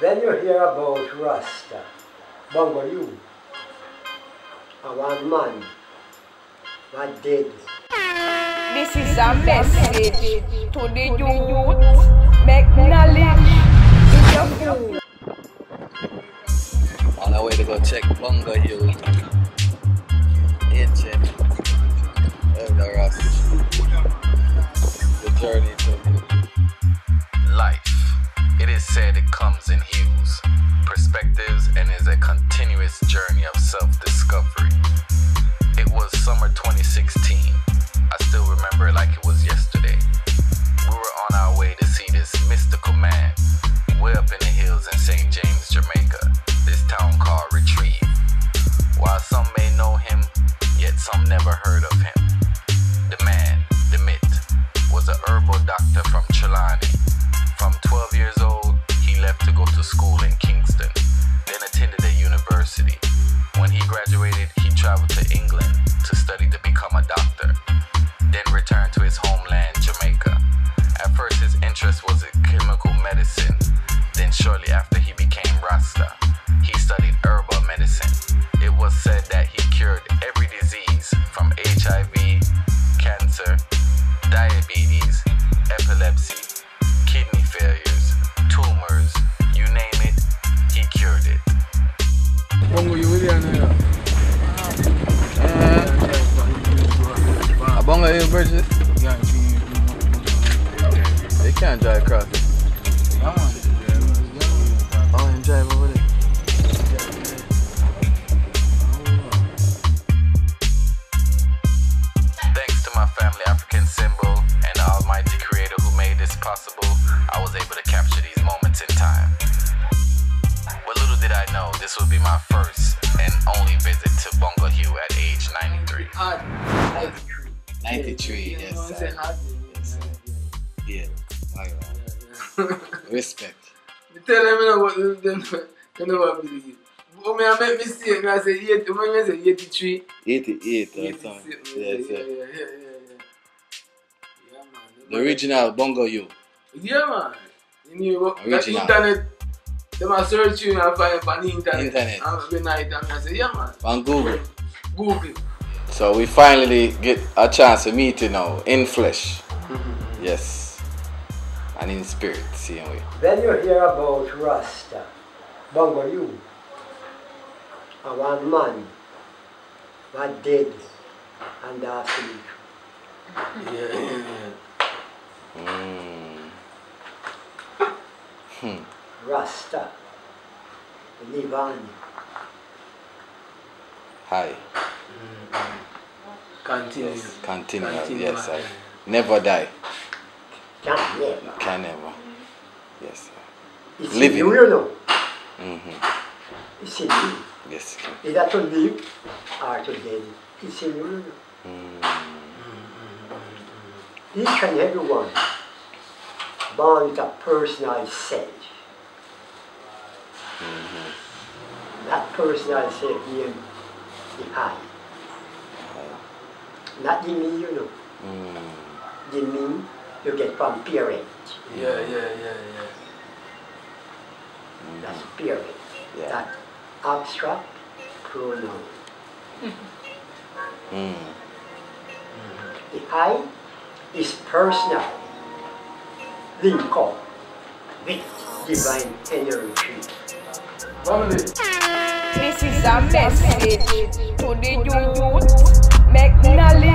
Then you hear about Rasta, Bongo Hugh, a one man, what dead. This is a message to the youth. Make knowledge in your food. On our way to go check Bongo Hugh. Ancient Eldoras. The journey to life. It is said self discovery. It was summer 2016. I still remember it like it was yesterday. We were on our way to see this mystical man way up in the hills in St. James, Jamaica, this town called Retrieve. While some may know him, yet some never heard of him. The man, the myth, was a herbal doctor from Trelawny. A bunga hill bridge, Yeah, you- if you- they can't drive across it. Yeah, man. Oh, and drive over there. Thanks to my family African symbol and the almighty creator who made this possible, I was able to capture these moments in time. But little did I know this would be my first and only visit to Bongo Hugh at age 93. Hard. 93, yes, You know what I'm sir. Yes. Yeah, alright. Respect. You tell them you know what them you know what believe. Oh me I make mistake. I say eight. When you say eighty three. 88 or 86. something. Yeah, yeah, yeah, yeah, yeah, yeah. Yeah, man. The original Bongo Hugh. Yeah, man. You know, that Original. internet. Them a search you and find on the internet. Internet. And when night and I say, yeah, man. On Google. Google. So we finally get a chance to meet you now in flesh. Yes. And in spirit, same way. Then you hear about Rasta, Bongo Hugh, a one man, what dead, and asleep. Yeah, yeah, yeah. Mm. Hmm. Rasta, live on. Hi. Continue. Continue. Continue, Yes, sir. Never die. Can't never. Can never. Yes, sir. It's Living. you, you know. Mm-hmm. It's in you. Yes. sir. Either to live or to dead. It's in you, you know. Mm. Each and every one born with a personal self. That personal self being the I. Not the me, you know. Mm. The me you get from parent. Yeah, yeah, yeah, yeah. That's parent. Yeah. That abstract pronoun. Mm. The I is personal. Link up with divine energy. Family. This is a message to the youth. McNally.